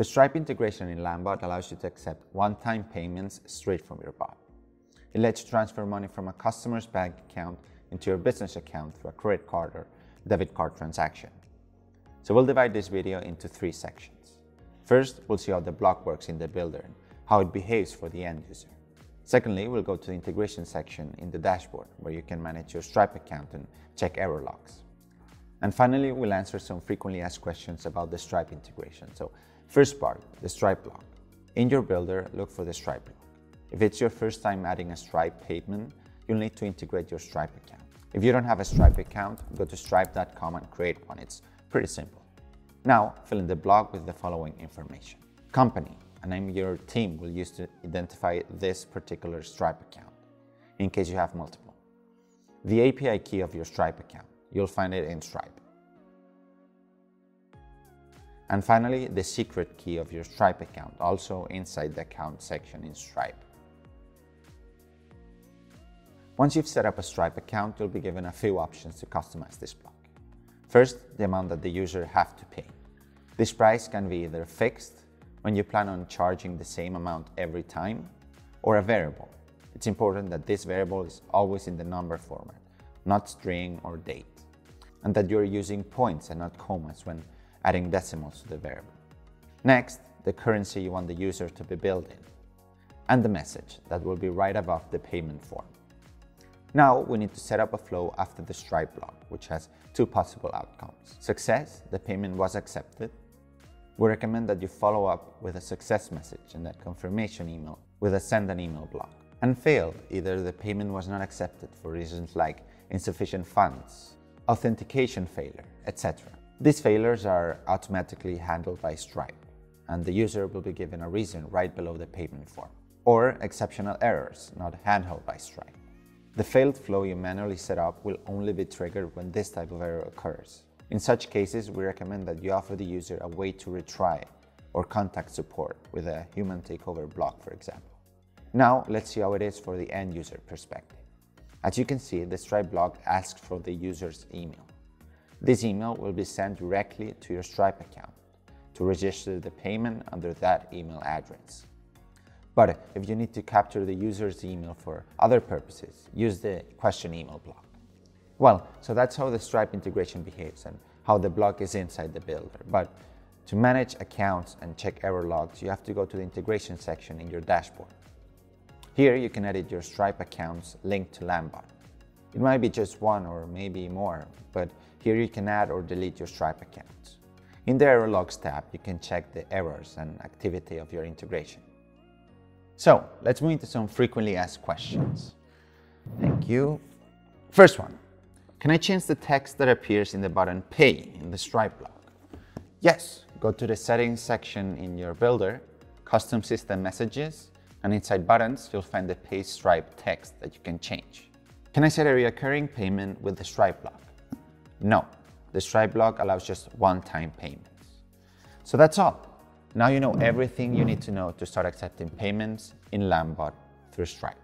The Stripe integration in Landbot allows you to accept one-time payments straight from your bot. It lets you transfer money from a customer's bank account into your business account through a credit card or debit card transaction. So we'll divide this video into three sections. First, we'll see how the block works in the builder and how it behaves for the end user. Secondly, we'll go to the integration section in the dashboard where you can manage your Stripe account and check error logs. And finally, we'll answer some frequently asked questions about the Stripe integration. So first part, the Stripe block. In your builder, look for the Stripe block. If it's your first time adding a Stripe payment, you'll need to integrate your Stripe account. If you don't have a Stripe account, go to stripe.com and create one. It's pretty simple. Now, fill in the block with the following information. Company, a name your team will use to identify this particular Stripe account, in case you have multiple. The API key of your Stripe account, you'll find it in Stripe. And finally, the secret key of your Stripe account, also inside the account section in Stripe. Once you've set up a Stripe account, you'll be given a few options to customize this block. First, the amount that the user have to pay. This price can be either fixed, when you plan on charging the same amount every time, or a variable. It's important that this variable is always in the number format, not string or date, and that you're using points and not commas when adding decimals to the variable. Next, the currency you want the user to be billed in, and the message that will be right above the payment form. Now we need to set up a flow after the Stripe block, which has two possible outcomes. Success, the payment was accepted. We recommend that you follow up with a success message and that confirmation email with a send an email block. And failed, either the payment was not accepted for reasons like insufficient funds, authentication failure, etc. These failures are automatically handled by Stripe, and the user will be given a reason right below the payment form. Or exceptional errors, not handled by Stripe. The failed flow you manually set up will only be triggered when this type of error occurs. In such cases, we recommend that you offer the user a way to retry or contact support with a human takeover block, for example. Now, let's see how it is for the end user perspective. As you can see, the Stripe block asks for the user's email. This email will be sent directly to your Stripe account to register the payment under that email address. But if you need to capture the user's email for other purposes, use the question email block. Well, so that's how the Stripe integration behaves and how the block is inside the builder. But to manage accounts and check error logs, you have to go to the integration section in your dashboard. Here you can edit your Stripe accounts linked to Landbot. It might be just one or maybe more, but here you can add or delete your Stripe accounts. In the Error Logs tab, you can check the errors and activity of your integration. So let's move into some frequently asked questions. Thank you. First one, can I change the text that appears in the button Pay in the Stripe block? Yes, go to the Settings section in your Builder, Custom System Messages, and inside Buttons, you'll find the Pay Stripe text that you can change. Can I set a recurring payment with the Stripe block? No, the Stripe block allows just one-time payments. So that's all. Now you know everything you need to know to start accepting payments in Landbot through Stripe.